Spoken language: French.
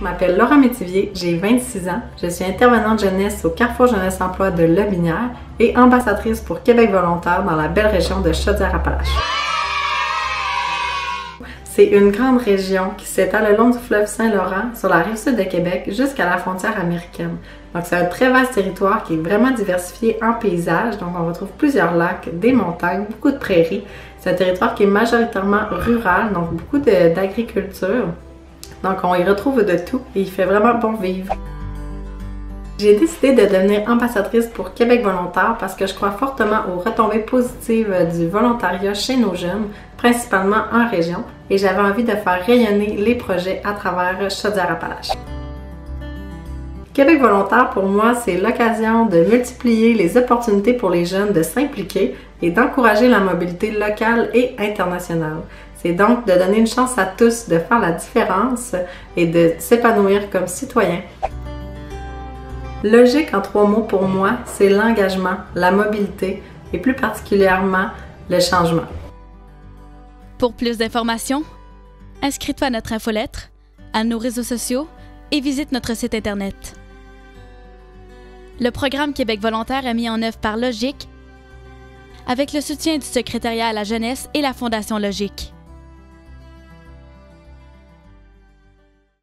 Je m'appelle Laura Métivier, j'ai 26 ans. Je suis intervenante jeunesse au Carrefour Jeunesse Emploi de Lobinière et ambassadrice pour Québec volontaire dans la belle région de Chaudière-Appalaches. C'est une grande région qui s'étale le long du fleuve Saint-Laurent sur la rive sud de Québec jusqu'à la frontière américaine. Donc c'est un très vaste territoire qui est vraiment diversifié en paysages. Donc on retrouve plusieurs lacs, des montagnes, beaucoup de prairies. C'est un territoire qui est majoritairement rural, donc beaucoup d'agriculture. Donc on y retrouve de tout et il fait vraiment bon vivre. J'ai décidé de devenir ambassadrice pour Québec volontaire parce que je crois fortement aux retombées positives du volontariat chez nos jeunes, principalement en région, et j'avais envie de faire rayonner les projets à travers Chaudière-Appalaches. Québec volontaire, pour moi, c'est l'occasion de multiplier les opportunités pour les jeunes de s'impliquer et d'encourager la mobilité locale et internationale. C'est donc de donner une chance à tous de faire la différence et de s'épanouir comme citoyens. Logique en trois mots pour moi, c'est l'engagement, la mobilité et plus particulièrement le changement. Pour plus d'informations, inscris-toi à notre infolettre, à nos réseaux sociaux et visite notre site Internet. Le programme Québec volontaire est mis en œuvre par Logique avec le soutien du secrétariat à la jeunesse et la Fondation Logique.